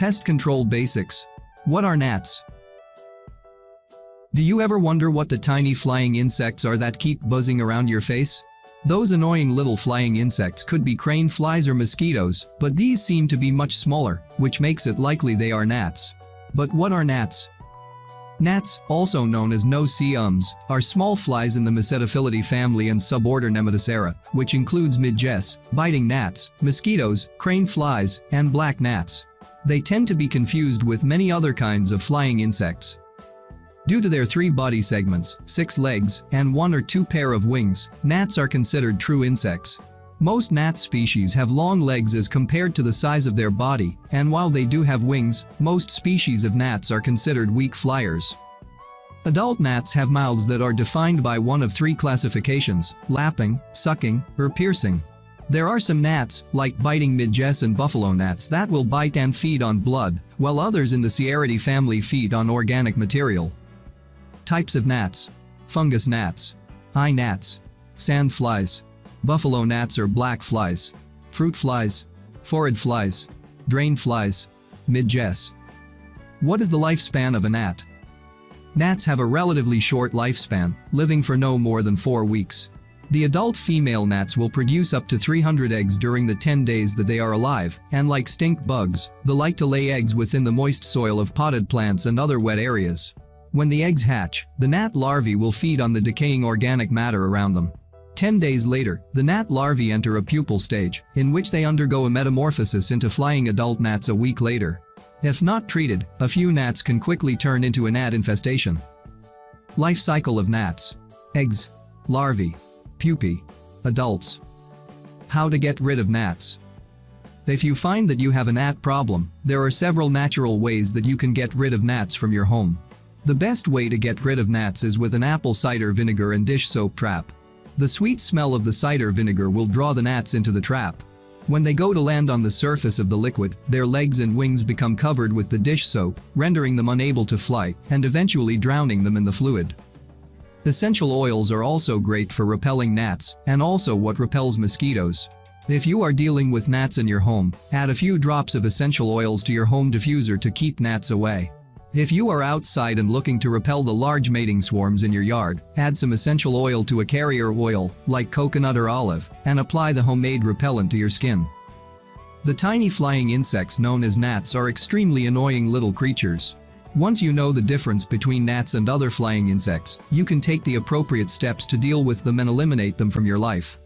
Pest Control Basics. What are gnats? Do you ever wonder what the tiny flying insects are that keep buzzing around your face? Those annoying little flying insects could be crane flies or mosquitoes, but these seem to be much smaller, which makes it likely they are gnats. But what are gnats? Gnats, also known as no-see-ums, are small flies in the Mycetophilidae family and suborder Nematocera, which includes midges, biting gnats, mosquitoes, crane flies, and black gnats. They tend to be confused with many other kinds of flying insects. Due to their three body segments, six legs, and one or two pair of wings, gnats are considered true insects. Most gnat species have long legs as compared to the size of their body, and while they do have wings, most species of gnats are considered weak flyers. Adult gnats have mouths that are defined by one of three classifications, lapping, sucking, or piercing. There are some gnats, like biting midges and buffalo gnats that will bite and feed on blood, while others in the Sciaridae family feed on organic material. Types of gnats. Fungus gnats. Eye gnats. Sand flies. Buffalo gnats or black flies. Fruit flies. Phorid flies. Drain flies. Midges. What is the lifespan of a gnat? Gnats have a relatively short lifespan, living for no more than 4 weeks. The adult female gnats will produce up to 300 eggs during the 10 days that they are alive, and like stink bugs, they like to lay eggs within the moist soil of potted plants and other wet areas. When the eggs hatch, the gnat larvae will feed on the decaying organic matter around them. 10 days later, the gnat larvae enter a pupal stage, in which they undergo a metamorphosis into flying adult gnats a week later. If not treated, a few gnats can quickly turn into a gnat infestation. Life cycle of gnats. Eggs. Larvae. Pupae. Adults. How to get rid of gnats. If you find that you have a gnat problem, there are several natural ways that you can get rid of gnats from your home. The best way to get rid of gnats is with an apple cider vinegar and dish soap trap. The sweet smell of the cider vinegar will draw the gnats into the trap. When they go to land on the surface of the liquid, their legs and wings become covered with the dish soap, rendering them unable to fly, and eventually drowning them in the fluid. Essential oils are also great for repelling gnats, and also what repels mosquitoes. If you are dealing with gnats in your home, add a few drops of essential oils to your home diffuser to keep gnats away. If you are outside and looking to repel the large mating swarms in your yard, add some essential oil to a carrier oil, like coconut or olive, and apply the homemade repellent to your skin. The tiny flying insects known as gnats are extremely annoying little creatures. Once you know the difference between gnats and other flying insects, you can take the appropriate steps to deal with them and eliminate them from your life.